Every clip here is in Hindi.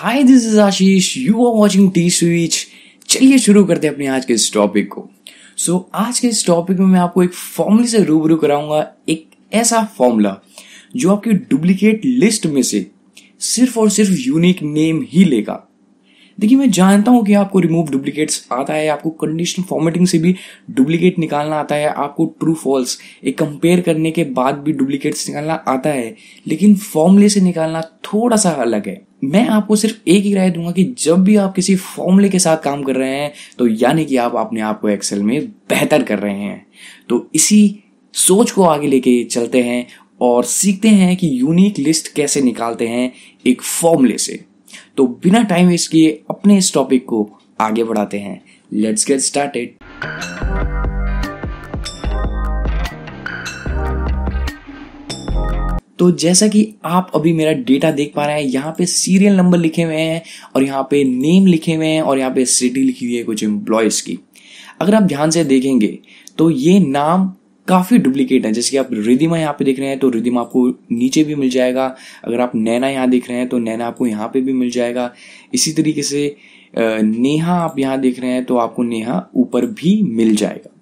Hi this is Ashish. You are watching T switch चलिए शुरू करते हैं अपने आज के इस टॉपिक को. सो so, आज के इस टॉपिक में मैं आपको एक फॉर्मूले से रूबरू कराऊँगा. एक ऐसा फॉर्मूला जो आपकी डुप्लीकेट लिस्ट में से सिर्फ़ और सिर्फ़ यूनिक नेम ही लेगा. देखिए मैं जानता हूँ कि आपको रिमूव डुप्लीकेट्स आता है आपको कंडीशनल फॉर्मेटिंग से भी डुप्लीकेट निकालना आता है आपको ट्रू फॉल्स एक कंपेयर करने के बाद भी डुप्लीकेट्स निकालना आता है लेकिन फॉर्मूले से निकालना थोड़ा सा अलग है. मैं आपको सिर्फ़ एक ही राय दूँगा कि जब भी आप किसी फॉर्मूले के साथ काम कर रहे हैं तो यानी कि आप अपने आप को एक्सेल में बेहतर कर रहे हैं। तो इसी सोच को आगे लेके चलते हैं और सीखते हैं कि यूनिक लिस्ट कैसे निकालते हैं एक फॉर्मूले से। तो बिना टाइम वेस्ट किए अपने इस टॉपिक को आगे बढ़ाते हैं। लेट्स गेट स्टार्टेड तो जैसा कि आप अभी मेरा डेटा देख पा रहे हैं, यहाँ पे सीरियल नंबर लिखे हुए हैं और यहाँ पे नेम लिखे हुए हैं और यहाँ पे सिटी लिखी हुई है कुछ एम्प्लॉयज़ की। अगर आप ध्यान से देखेंगे तो ये नाम काफ़ी डुप्लीकेट है। जैसे कि आप रिदिमा यहाँ पे देख रहे हैं तो रिदिमा आपको नीचे भी मिल जाएगा। अगर आप नैना यहाँ देख रहे हैं तो नैना आपको यहाँ पे भी मिल जाएगा। इसी तरीके से नेहा आप यहाँ देख रहे हैं तो आपको नेहा ऊपर भी मिल जाएगा।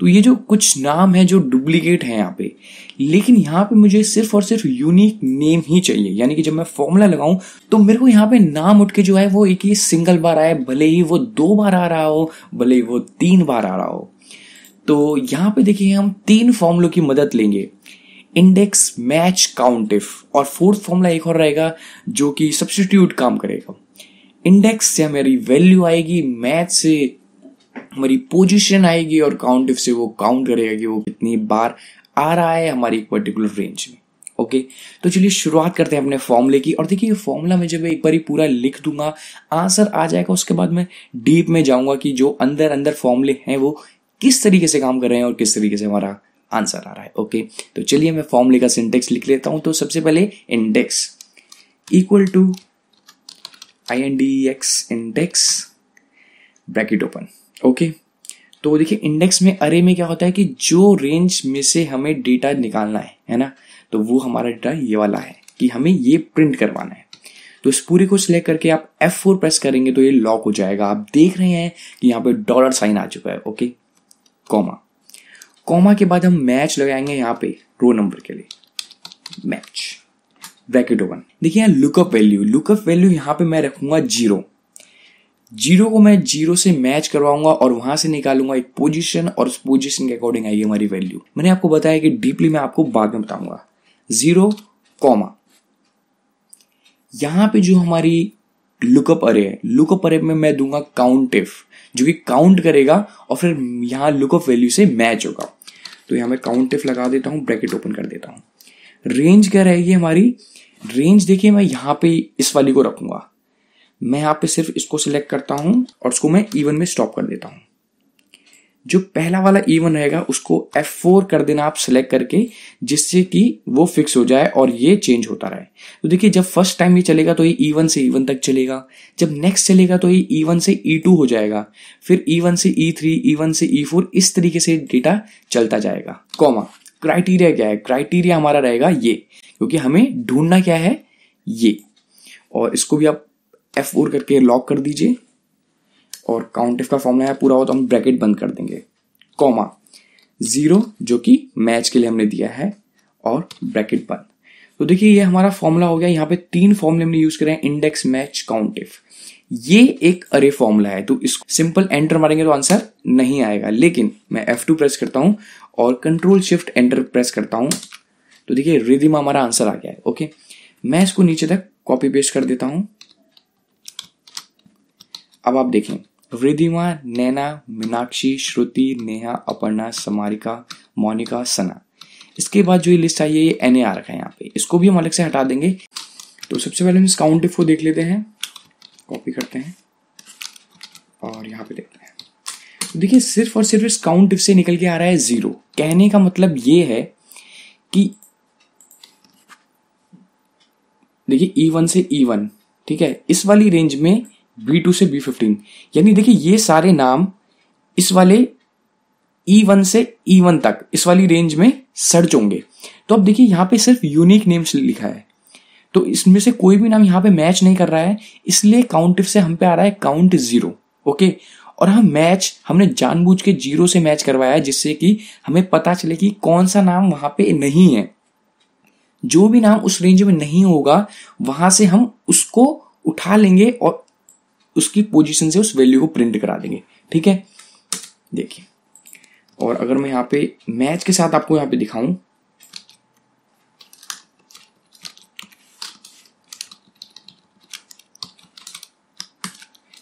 तो ये जो कुछ नाम है जो डुप्लीकेट है यहाँ पे लेकिन यहाँ पे मुझे सिर्फ़ और सिर्फ़ यूनिक नेम ही चाहिए। यानी कि जब मैं फॉर्मूला लगाऊँ तो मेरे को यहाँ पे नाम उठ के जो है वो एक ही सिंगल बार आए भले ही वो दो बार आ रहा हो, भले ही वो तीन बार आ रहा हो। तो यहाँ पे देखिए, हम तीन फॉर्मूलों की मदद लेंगे। इंडेक्स मैच काउंटिफ और फोर्थ फॉर्मूला एक और रहेगा, जो कि सब्सटीट्यूट काम करेगा। इंडेक्स से हमारी वैल्यू आएगी मैच से हमारी पोजीशन आएगी, और काउंटिफ से वो काउंट करेगा कि वो कितनी बार आ रहा है हमारी पर्टिकुलर रेंज में ओके तो चलिए शुरुआत करते हैं अपने फॉर्मूले की। और देखिए, ये फॉर्मूला में जब एक बार पूरा लिख दूँगा आंसर आ जाएगा, उसके बाद मैं डीप में जाऊँगा कि जो अंदर अंदर फॉर्मूले हैं वो किस तरीके से काम कर रहे हैं और किस तरीके से हमारा आंसर आ रहा है ओके तो चलिए मैं फॉर्मूले का सिंटेक्स लिख लेता हूँ। तो सबसे पहले index equal to I N D X index bracket open okay तो देखिए इंडेक्स में अरे में क्या होता है कि जो रेंज में से हमें डेटा निकालना है है ना? तो वो हमारा डेटा ये वाला है कि हमें ये प्रिंट करवाना है। तो इस पूरी को सिलेक्ट करके आप F4 प्रेस करेंगे तो ये लॉक हो जाएगा। आप देख रहे हैं कि यहाँ पे डॉलर साइन आ चुका है ओके कॉमा कॉमा के बाद हम मैच लगाएँगे यहाँ पे रो नंबर के लिए। मैच ब्रैकेट ओपन देखिए यहाँ लुकअप वैल्यू लुकअप वैल्यू यहाँ पे मैं रखूँगा ज़ीरो ज़ीरो को मैं ज़ीरो से मैच करवाऊँगा और वहाँ से निकालूँगा एक पोजीशन और उस पोजीशन के अकॉर्डिंग आएगी हमारी वैल्यू मैंने आपको बताया कि डीपली मैं आपको बाद में बताऊँगा। ज़ीरो कॉमा यहाँ पे जो हमारी लुकअप अरे है लुकअप अरे में मैं दूँगा काउंट इफ़ जो कि काउंट करेगा और फिर यहाँ लुक ऑफ़ वैल्यू से मैच होगा। तो यहाँ मैं काउंट इफ़ लगा देता हूँ ब्रैकेट ओपन कर देता हूँ। रेंज क्या रहेगी हमारी? रेंज देखिए, मैं यहाँ पे इस वाली को रखूँगा। मैं यहाँ पे सिर्फ़ इसको सिलेक्ट करता हूँ और उसको मैं इवन में स्टॉप कर देता हूँ। जो पहला वाला ईवन रहेगा, उसको F4 कर देना आप सिलेक्ट करके, जिससे कि वो फिक्स हो जाए और ये चेंज होता रहे। तो देखिए, जब फ़र्स्ट टाइम ये चलेगा तो ये E1 से E1 तक चलेगा। जब नेक्स्ट चलेगा तो ये E1 से E2 हो जाएगा। फिर E1 से E3 E1 से E4 इस तरीके से डेटा चलता जाएगा। कॉमा क्राइटेरिया क्या है? क्राइटेरिया हमारा रहेगा ये, क्योंकि हमें ढूंढना क्या है? ये। और इसको भी आप F4 करके लॉक कर दीजिए। और काउंट इफ़ का फॉर्मूला है, पूरा हो तो हम ब्रैकेट बंद कर देंगे। कॉमा ज़ीरो जो कि मैच के लिए हमने दिया है, और ब्रैकेट बंद। तो देखिए, ये हमारा फॉर्मूला हो गया। यहाँ पे तीन फॉर्मूले हमने यूज़ करे हैं इंडेक्स मैच काउंट इफ़ ये एक अरे फॉर्मूला है तो इसको सिंपल एंटर मारेंगे तो आंसर नहीं आएगा। लेकिन मैं F2 प्रेस करता हूँ, और कंट्रोल शिफ्ट एंटर प्रेस करता हूँ। तो देखिए रिदिमा हमारा आंसर आ गया है ओके मैं इसको नीचे तक कॉपी पेस्ट कर देता हूँ। अब आप देखें। रिधिमा नैना, मीनाक्षी, श्रुति, नेहा, अपर्णा, समारिका, मोनिका, सना। इसके बाद जो ये लिस्ट आई है, ये एन ए आ रखा है यहाँ पे। इसको भी हम अलग से हटा देंगे। तो सबसे पहले हम इस काउंट को देख लेते हैं। कॉपी करते हैं। और यहाँ पे देखते हैं। तो देखिए, सिर्फ़ और सिर्फ़ इस काउंट से निकल के आ रहा है ज़ीरो कहने का मतलब ये है कि देखिए ई e वन से ई e वन ठीक है? इस वाली रेंज में बी टू से बी फिफ्टीन यानी देखिए, ये सारे नाम इस वाले ई e वन से ई e वन तक, इस वाली रेंज में सर्च होंगे। तो अब देखिए, यहाँ पे सिर्फ़ यूनिक नेम्स लिखा है। तो इसमें से कोई भी नाम यहाँ पे मैच नहीं कर रहा है, इसलिए काउंट से हम पे आ रहा है काउंट ज़ीरो ओके और हम मैच हमने जानबूझ के ज़ीरो से मैच करवाया है, जिससे कि हमें पता चले कि कौन सा नाम वहाँ पे नहीं है। जो भी नाम उस रेंज में नहीं होगा, वहाँ से हम उसको उठा लेंगे और उसकी पोजीशन से उस वैल्यू को प्रिंट करा देंगे। ठीक है? देखिए। और अगर मैं यहाँ पे मैच के साथ आपको यहाँ पे दिखाऊँ।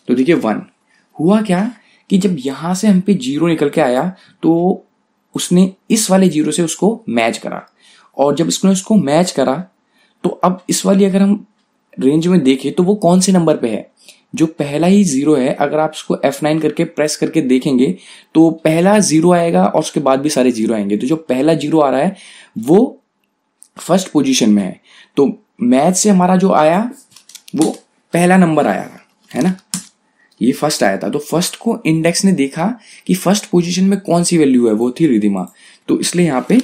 तो देखिए वन हुआ क्या कि जब यहाँ से हम पे ज़ीरो निकल के आया तो उसने इस वाले ज़ीरो से उसको मैच करा। और जब इसने उसको मैच करा तो अब इस वाली अगर हम रेंज में देखें तो वो कौन से नंबर पे है? जो पहला ही ज़ीरो है, अगर आप इसको F9 करके प्रेस करके देखेंगे तो पहला ज़ीरो आएगा और उसके बाद भी सारे ज़ीरो आएँगे। तो जो पहला ज़ीरो आ रहा है, वो फ़र्स्ट पोजीशन में है। तो मैथ से हमारा जो आया, वो पहला नंबर आया था है ना? ये फ़र्स्ट आया था। तो फ़र्स्ट को इंडेक्स ने देखा कि फ़र्स्ट पोजीशन में कौन सी वैल्यू है, वो थी रिदिमा तो इसलिए यहाँ पे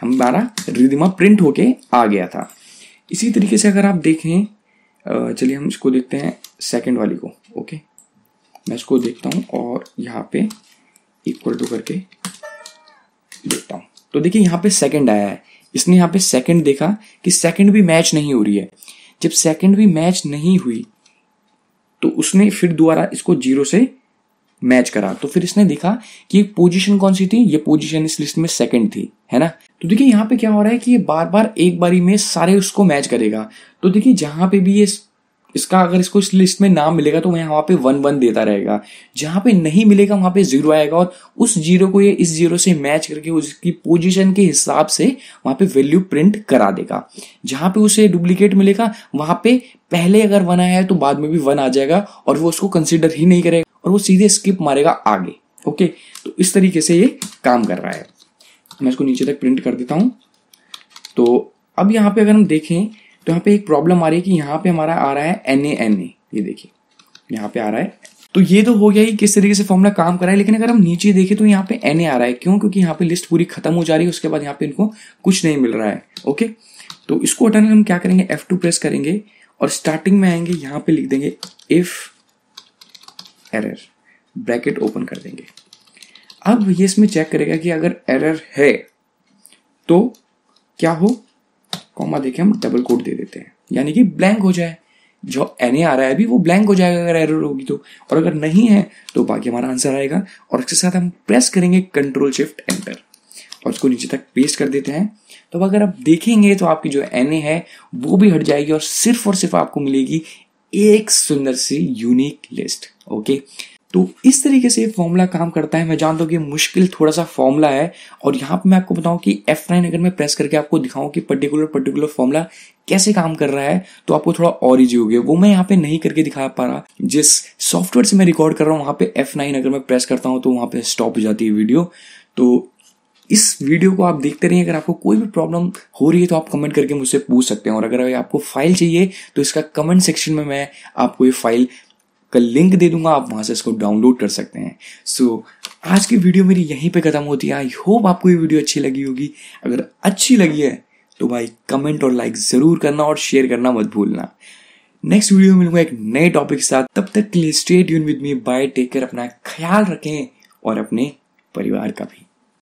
हमारा रिदिमा प्रिंट होके आ गया था। इसी तरीके से अगर आप देखें चलिए हम इसको देखते हैं। सेकंड वाली को ओके मैं इसको देखता हूँ और यहाँ पे इक्वल टू करके देखता हूँ। तो देखिए यहाँ पे सेकंड आया है। इसने यहाँ पे सेकंड देखा कि सेकंड भी मैच नहीं हो रही है। जब सेकंड भी मैच नहीं हुई तो उसने फिर दोबारा इसको ज़ीरो से मैच करा। तो फिर इसने देखा कि पोजीशन कौन सी थी? ये पोजीशन इस लिस्ट में सेकंड थी, है ना? तो देखिए यहाँ पे क्या हो रहा है कि ये बार बार एक बारी में सारे उसको मैच करेगा। तो देखिए जहाँ पे भी ये इसका अगर इसको इस लिस्ट में नाम मिलेगा तो वहाँ पे वन वन देता रहेगा। जहाँ पे नहीं मिलेगा, वहाँ पे ज़ीरो आएगा और उस ज़ीरो को ये इस ज़ीरो से मैच करके उसकी पोजीशन के हिसाब से वहाँ पे वैल्यू प्रिंट करा देगा। जहाँ पे उसे डुप्लीकेट मिलेगा, वहाँ पे पहले अगर वन आया है तो बाद में भी वन आ जाएगा और वो उसको कंसिडर ही नहीं करेगा और वो सीधे स्किप मारेगा आगे। ओके तो इस तरीके से ये काम कर रहा है। मैं इसको नीचे तक प्रिंट कर देता हूँ। तो अब यहाँ पे अगर हम देखें तो यहाँ पे एक प्रॉब्लम आ रही है कि यहाँ पे हमारा आ रहा है एन ए एन ए ये देखिए, यहाँ पे आ रहा है। तो ये तो हो गया ही किस तरीके से फॉर्मूला काम कर रहा है, लेकिन अगर हम नीचे देखें तो यहाँ पे एन ए आ रहा है। क्यों? क्योंकि यहाँ पे लिस्ट पूरी खत्म हो जा रही है, उसके बाद यहाँ पे इनको कुछ नहीं मिल रहा है। ओके तो इसको हटाने हम क्या करेंगे? एफ़ टू प्रेस करेंगे और स्टार्टिंग में आएँगे, यहाँ पे लिख देंगे इफ़ एरर ब्रैकेट ओपन कर देंगे। अब ये इसमें चेक करेगा कि अगर एरर है तो क्या हो? कॉमा देखे हम डबल कोड दे देते हैं। यानी कि ब्लैंक हो जाए। जो एन ए आ रहा है अभी, वो ब्लैंक हो जाएगा अगर एरर होगी तो। और अगर नहीं है तो बाकी हमारा आंसर आएगा। और इसके साथ हम प्रेस करेंगे कंट्रोल शिफ्ट एंटर और उसको नीचे तक पेस्ट कर देते हैं। तो अगर आप देखेंगे तो आपकी जो एन ए है, वो भी हट जाएगी और सिर्फ़ और सिर्फ़ आपको मिलेगी एक सुंदर सी यूनिक लिस्ट ओके तो इस तरीके से फॉर्मूला काम करता है। मैं जानता हूँ कि मुश्किल थोड़ा सा फॉर्मूला है और यहाँ पर मैं आपको बताऊँ कि F9 अगर मैं प्रेस करके आपको दिखाऊँ कि पर्टिकुलर पर्टिकुलर फॉर्मूला कैसे काम कर रहा है तो आपको थोड़ा और इजी हो गया वो मैं यहाँ पे नहीं करके दिखा पा रहा। जिस सॉफ्टवेयर से मैं रिकॉर्ड कर रहा हूँ, वहाँ पे F9 अगर मैं प्रेस करता हूँ तो वहाँ पे स्टॉप हो जाती है वीडियो तो इस वीडियो को आप देखते रहिए। अगर आपको कोई भी प्रॉब्लम हो रही है तो आप कमेंट करके मुझसे पूछ सकते हैं। और अगर आपको फ़ाइल चाहिए तो इसका कमेंट सेक्शन में मैं आपको ये फ़ाइल का लिंक दे दूँगा आप वहाँ से इसको डाउनलोड कर सकते हैं। सो so, आज की वीडियो मेरी यहीं पे खत्म होती है। आई होप आपको ये वीडियो अच्छी लगी होगी। अगर अच्छी लगी है तो भाई कमेंट और लाइक ज़रूर करना और शेयर करना मत भूलना। नेक्स्ट वीडियो में मिलूँगा एक नए टॉपिक के साथ। तब तक के लिए stay tune with me bye take care अपना ख्याल रखें और अपने परिवार का भी।